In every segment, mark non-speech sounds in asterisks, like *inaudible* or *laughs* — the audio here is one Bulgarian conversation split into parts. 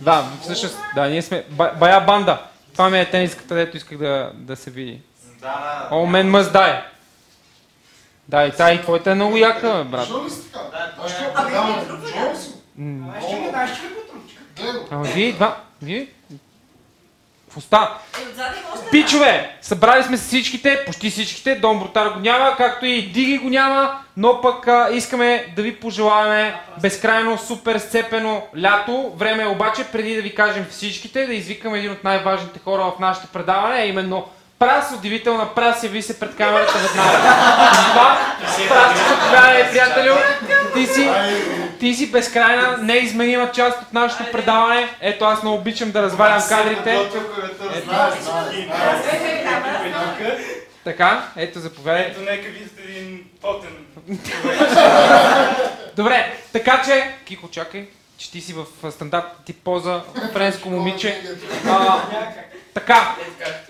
Да, всъщност, да, ние сме ба- бая банда. Това ми е тениската, дето исках да, да се види. Да, О, мен мъз дай. Да, и тая и твоята е много яка, бе, брат. Защо ли си така? Е- Ами, вие два, вие в. Е, още Пичове, събрали сме се всичките, почти всичките, Дон Брутар го няма, както и Диги го няма, но пък а, искаме да ви пожелаваме безкрайно супер сцепено лято. Време е обаче, преди да ви кажем всичките, да извикаме един от най-важните хора в нашето предаване, а именно Прас, удивителна Прас, яви се пред камерата веднага. Това, Прас, заповядай, приятелю, ти си, ти си безкрайна, неизменима част от нашето предаване. Ето аз много обичам да развалям кадрите. Така, ето заповядай. Ето, нека видите един потен. *laughs* Добре, така че, Кико, чакай, че ти си в стандартна ти поза, френско момиче. А, така,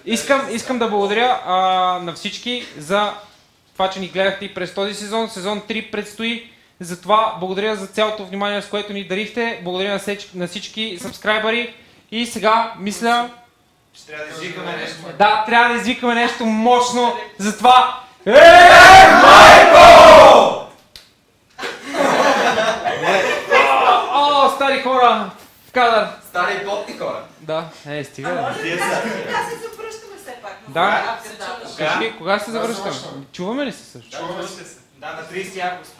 искам, искам да благодаря а, на всички за това, че ни гледахте и през този сезон. Сезон 3 предстои. Затова благодаря за цялото внимание, с което ни дарихте. Благодаря на всички, на всички сабскрайбъри. И сега, мисля, Ще трябва да извикаме нещо. да, трябва да извикаме нещо мощно. Затова... Е, Майко! О, стари хора! В кадър! Стари и потни хора. Да, е, стига. А може да се завръщаме все пак? Да. Кажи, кога се завръщаме? Чуваме ли се също? Чуваме се. Да, на 30 август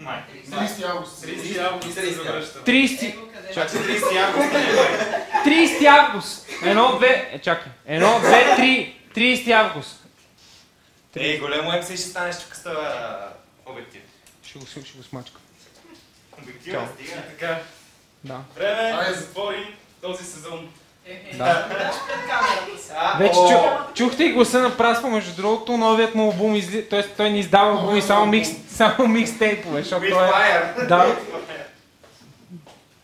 май. Май. 30 август. 30 август се завръщам. 30, Чакай, 30 август не е май. 30 август! Едно, две, е, чакай. Едно, две, три. 30 август. Ей, големо MC ще станеш тук с обектив. Ще го, ще го смачкам. Обектив, стига. Така, Да. време е да затворим този сезон. Да. Вече чу, чухте и гласа на Праспа, между другото, новият му албум изли... т.е. той не издава албуми, само микс, само микс тейпове, защото той е... Да.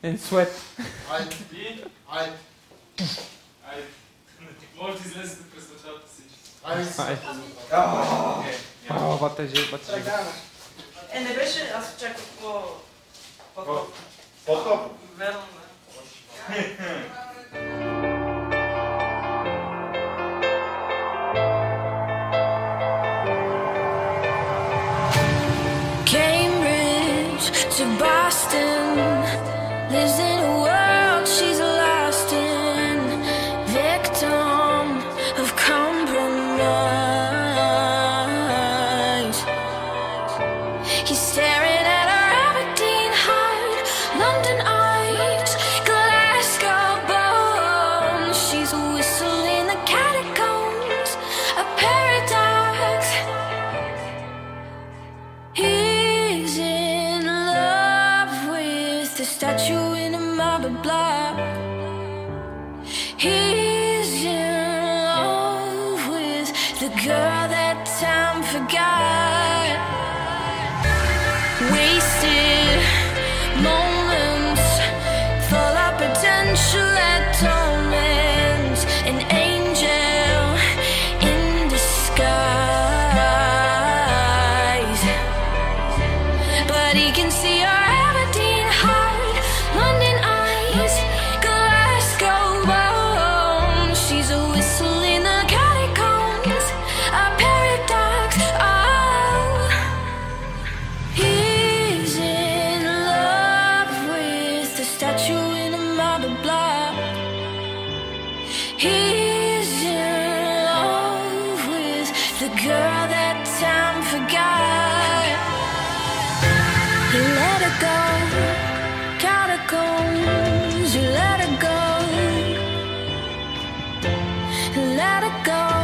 And sweat. Айде, айде, айде, може да излезете през началото си. айде си. Ай. Окей. А, бата жи, бата жи. Е, не беше, аз очаквах по... по... По-топ. Верно, да. *laughs* to Boston, lives in block. He's in love with the girl He's in love with the girl that time forgot. Let her go, let her go, let her go.